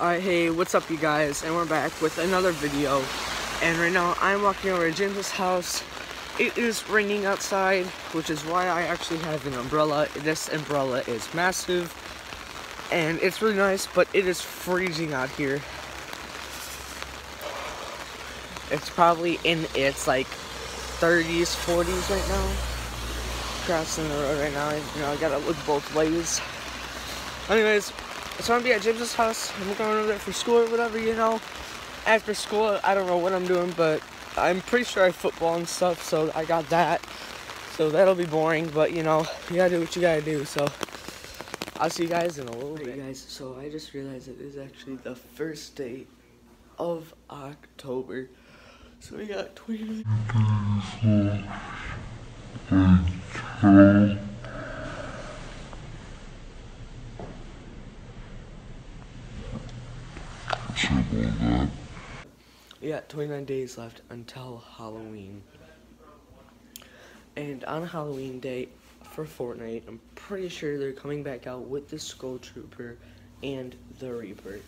Alright, hey, what's up you guys? And we're back with another video. And right now, I'm walking over to James's house. It is raining outside, which is why I actually have an umbrella. This umbrella is massive. And it's really nice, but it is freezing out here. It's probably in its like 30s, 40s right now. Crossing the road right now. You know, I gotta look both ways. Anyways, so I'm gonna be at James's house. I'm going over there for school or whatever, you know. After school, I don't know what I'm doing, but I'm pretty sure I have football and stuff, so I got that. So that'll be boring, but you know, you gotta do what you gotta do. So I'll see you guys in a little bit. Hey guys, so I just realized it is actually the first day of October. So we got 29 We got 29 days left until Halloween. And on Halloween day for Fortnite, I'm pretty sure they're coming back out with the Skull Trooper and the Reaper.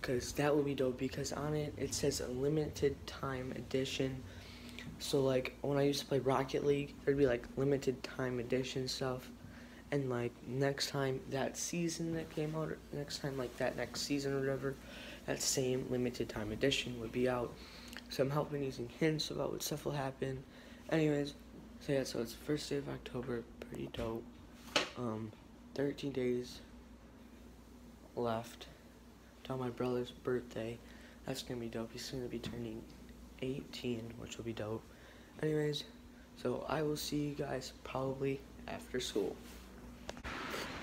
Because that will be dope because on it, it says a limited time edition. So like when I used to play Rocket League, there'd be like limited time edition stuff. And like next time that season that came out, next time like that next season or whatever, that same limited time edition would be out. So I'm helping using hints about what stuff will happen. Anyways, so yeah, so it's first day of October, pretty dope. Um, 13 days left till my brother's birthday. That's gonna be dope. He's gonna be turning 18, which will be dope. Anyways, so I will see you guys probably after school.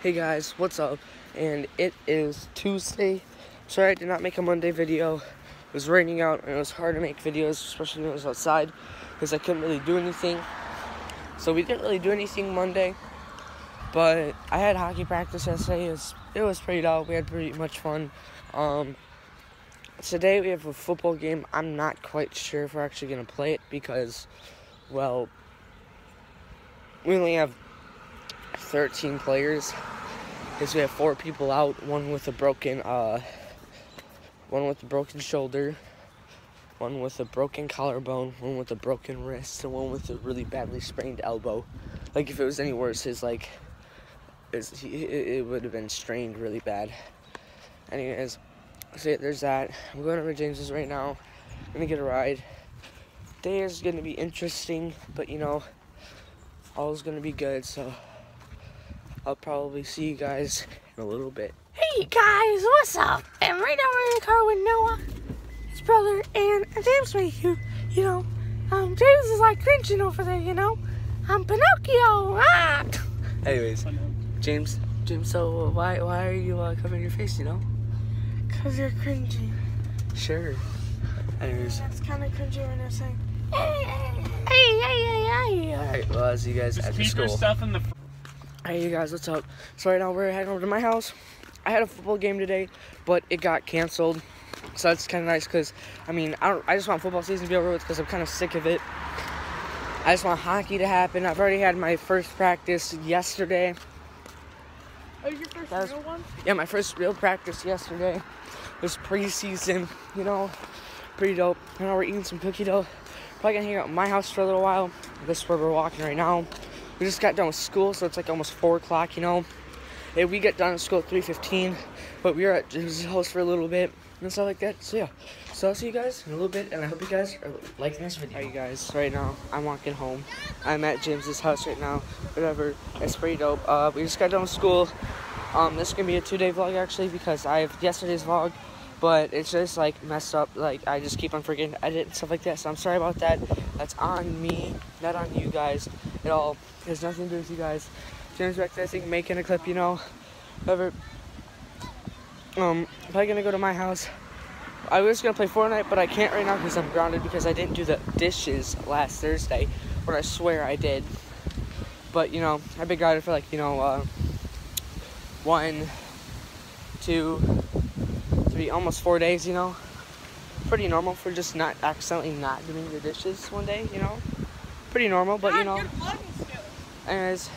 Hey guys, what's up? And it is Tuesday. Sorry I did not make a Monday video. It was raining out and it was hard to make videos, especially when it was outside, because I couldn't really do anything. So we didn't really do anything Monday. But I had hockey practice yesterday. It was, it was pretty dope. We had pretty much fun. Um, today we have a football game. I'm not quite sure if we're actually going to play it because, well, we only have 13 players. Because we have four people out, one with a broken, uh, one with a broken shoulder, one with a broken collarbone, one with a broken wrist, and one with a really badly sprained elbow. Like if it was any worse, his like, it would have been strained really bad. Anyways, so yeah, there's that. I'm going over James's right now. I'm gonna get a ride. Day is gonna be interesting, but you know, all's gonna be good. So I'll probably see you guys in a little bit. Hey guys, what's up? I'm right now we're in the car with Noah, his brother, and James with you. You know, um, James is like cringing over there. You know, I'm Pinocchio. Ah! Anyways, James, James, so why why are you uh, covering your face? You know? Cause you're cringy. Sure. Anyways, That's kind of cringy when they're saying, hey, hey, hey, hey, hey. all right. Well, I'll see you guys Just after keep your stuff in the. Hey you guys, what's up? So right now we're heading over to my house. I had a football game today, but it got canceled. So that's kind of nice because, I mean, I, don't, I just want football season to be over with because I'm kind of sick of it. I just want hockey to happen. I've already had my first practice yesterday. Oh, your first was- real one? Yeah, my first real practice yesterday. It was preseason, you know, pretty dope. And now we're eating some cookie dough. Probably gonna hang out at my house for a little while. This is where we're walking right now. We just got done with school, so it's like almost four o'clock, you know. We get done at school at 3.15, but we were at James's house for a little bit and stuff like that. So yeah, so I'll see you guys in a little bit, and I hope you guys are liking this video. Alright, you guys, right now I'm walking home. I'm at James's house right now. Whatever, it's pretty dope. Uh, we just got done with school. Um, this is gonna be a two-day vlog actually because I have yesterday's vlog, but it's just like messed up. Like I just keep on forgetting edit and stuff like that. So I'm sorry about that. That's on me, not on you guys at all. It has nothing to do with you guys. James back there, I think making a clip, you know. Whatever. Um, probably gonna go to my house. I was gonna play Fortnite, but I can't right now because I'm grounded because I didn't do the dishes last Thursday, when I swear I did. But you know, I've been grounded for like you know, uh, one, two, three, almost four days. You know, pretty normal for just not accidentally not doing the dishes one day. You know, pretty normal, but you know. Anyways,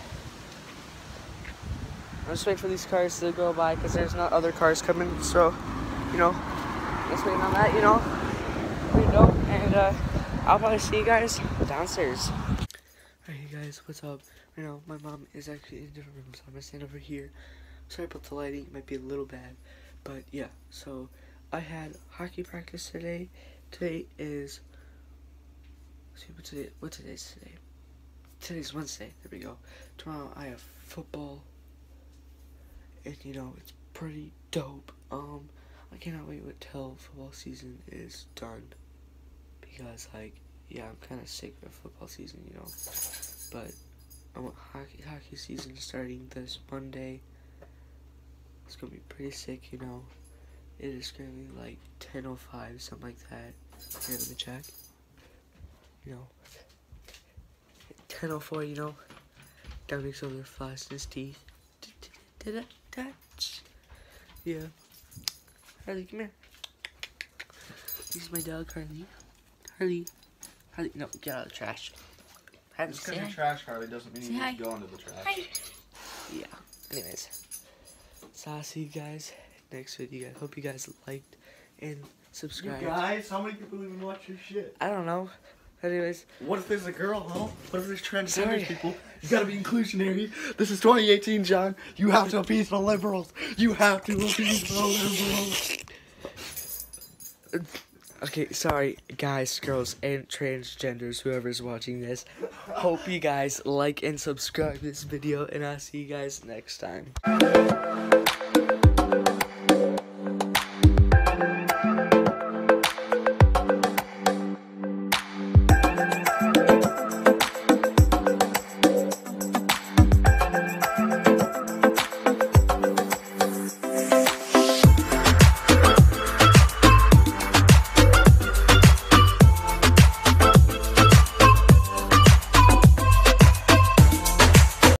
I'm just waiting for these cars to go by because there's not other cars coming. So, you know, just waiting on that. You know, pretty dope. And uh, I'll probably see you guys downstairs. Alright, you guys, what's up? Right now, my mom is actually in a different room, so I'm gonna stand over here. Sorry about the lighting, it might be a little bad, but yeah. So, I had hockey practice today. Today is. see what today? What today's today? Today's Wednesday. There we go. Tomorrow I have football, and you know it's pretty dope. Um, I cannot wait until football season is done, because like yeah, I'm kind of sick of football season, you know. But I want hockey hockey season starting this Monday. It's gonna be pretty sick, you know. It is gonna be like 10:05, something like that. Here, let me check. You know, 10:04, you know. Dominic's over there flossing his teeth. Touch. Yeah. Harley, come here. This is my dog, Harley. Harley. Harley, no, get out of the trash. Harley, Just because you're trash, Carly, doesn't mean Say you hi. need to go into the trash. Hi. Yeah. Anyways, so I'll see you guys next video. I hope you guys liked and You guys, how many people even watch your shit? I don't know. Anyways, What if there's a girl, huh? What if there's transgender people? You gotta be inclusionary. This is 2018, John. You have to appease the liberals. You have to appease the liberals. okay, sorry, guys, girls, and transgenders, whoever's watching this. Hope you guys like and subscribe this video, and I'll see you guys next time.